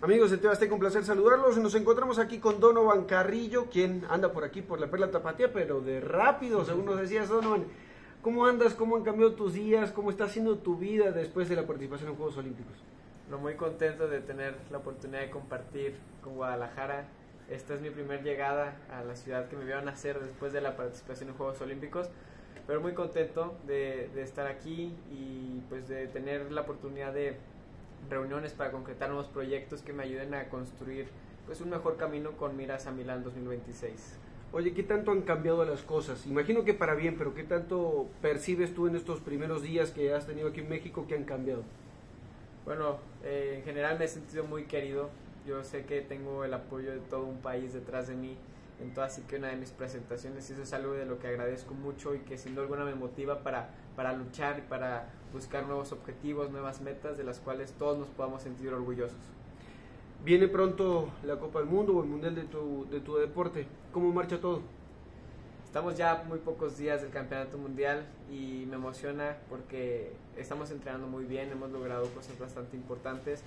Amigos de Tebasteca, un placer saludarlos. Nos encontramos aquí con Donovan Carrillo, quien anda por aquí por la Perla Tapatía, pero de rápido, según nos decías, Donovan. ¿Cómo andas? ¿Cómo han cambiado tus días? ¿Cómo está siendo tu vida después de la participación en Juegos Olímpicos? No, muy contento de tener la oportunidad de compartir con Guadalajara. Esta es mi primera llegada a la ciudad que me vio nacer después de la participación en Juegos Olímpicos. Pero muy contento de, de estar aquí y pues de tener la oportunidad de reuniones para concretar nuevos proyectos que me ayuden a construir pues un mejor camino con miras a Milán 2026. Oye, ¿qué tanto han cambiado las cosas? Imagino que para bien, pero ¿qué tanto percibes tú en estos primeros días que has tenido aquí en México que han cambiado? Bueno, eh, en general me he sentido muy querido. Yo sé que tengo el apoyo de todo un país detrás de mí en toda así que una de mis presentaciones y eso es algo de lo que agradezco mucho y que sin duda alguna me motiva para, para luchar y para buscar nuevos objetivos, nuevas metas de las cuales todos nos podamos sentir orgullosos. Viene pronto la Copa del Mundo o el Mundial de tu, de tu deporte. ¿Cómo marcha todo? Estamos ya muy pocos días del Campeonato Mundial y me emociona porque estamos entrenando muy bien, hemos logrado cosas bastante importantes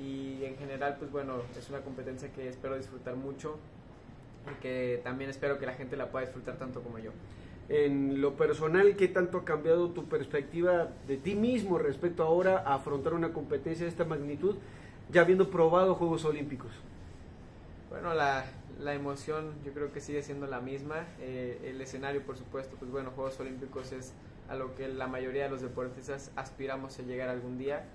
y en general pues bueno, es una competencia que espero disfrutar mucho y que también espero que la gente la pueda disfrutar tanto como yo. En lo personal, ¿qué tanto ha cambiado tu perspectiva de ti mismo respecto ahora a afrontar una competencia de esta magnitud, ya habiendo probado Juegos Olímpicos? Bueno, la, la emoción yo creo que sigue siendo la misma. Eh, el escenario, por supuesto, pues bueno, Juegos Olímpicos es a lo que la mayoría de los deportistas aspiramos a llegar algún día.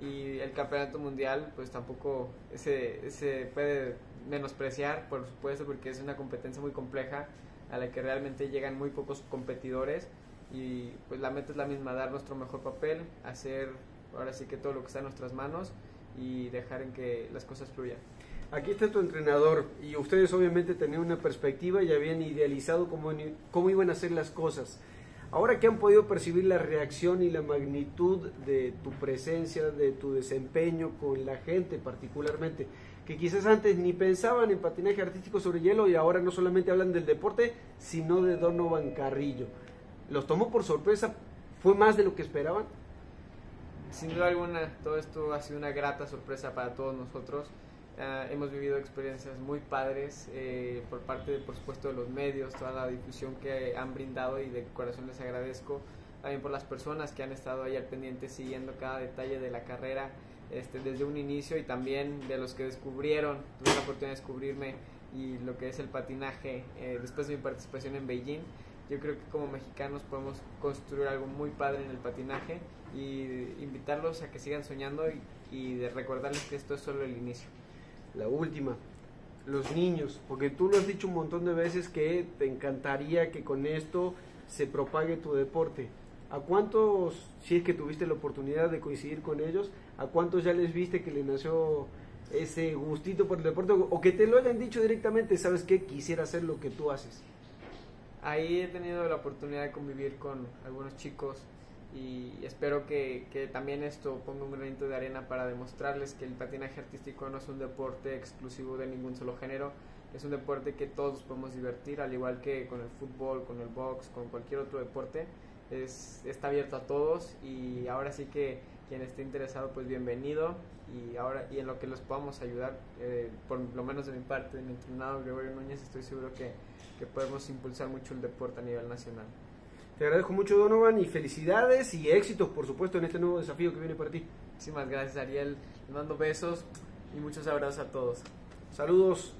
Y el campeonato mundial, pues tampoco se, se puede menospreciar, por supuesto, porque es una competencia muy compleja a la que realmente llegan muy pocos competidores y pues la meta es la misma, dar nuestro mejor papel, hacer ahora sí que todo lo que está en nuestras manos y dejar en que las cosas fluyan. Aquí está tu entrenador y ustedes obviamente tenían una perspectiva y habían idealizado cómo, cómo iban a hacer las cosas. Ahora que han podido percibir la reacción y la magnitud de tu presencia, de tu desempeño con la gente particularmente, que quizás antes ni pensaban en patinaje artístico sobre hielo y ahora no solamente hablan del deporte, sino de Donovan Carrillo. ¿Los tomó por sorpresa? ¿Fue más de lo que esperaban? Sin duda alguna, todo esto ha sido una grata sorpresa para todos nosotros. Uh, hemos vivido experiencias muy padres eh, por parte, de, por supuesto, de los medios, toda la difusión que han brindado y de corazón les agradezco. También por las personas que han estado ahí al pendiente siguiendo cada detalle de la carrera este, desde un inicio y también de los que descubrieron, tuve la oportunidad de descubrirme y lo que es el patinaje eh, después de mi participación en Beijing. Yo creo que como mexicanos podemos construir algo muy padre en el patinaje y invitarlos a que sigan soñando y, de recordarles que esto es solo el inicio. La última, los niños, porque tú lo has dicho un montón de veces que te encantaría que con esto se propague tu deporte. ¿A cuántos, si es que tuviste la oportunidad de coincidir con ellos, a cuántos ya les viste que le nació ese gustito por el deporte o que te lo hayan dicho directamente, sabes qué, quisiera hacer lo que tú haces? Ahí he tenido la oportunidad de convivir con algunos chicos y espero que, que, también esto ponga un granito de arena para demostrarles que el patinaje artístico no es un deporte exclusivo de ningún solo género, es un deporte que todos podemos divertir, al igual que con el fútbol, con el box, con cualquier otro deporte. Es, está abierto a todos y ahora sí que quien esté interesado pues bienvenido. Y ahora y en lo que los podamos ayudar eh, por lo menos de mi parte de mi entrenador Gregorio Núñez estoy seguro que, que podemos impulsar mucho el deporte a nivel nacional te agradezco mucho Donovan y felicidades y éxitos por supuesto en este nuevo desafío que viene para ti. Muchísimas gracias Ariel. Les mando besos y muchos abrazos a todos. Saludos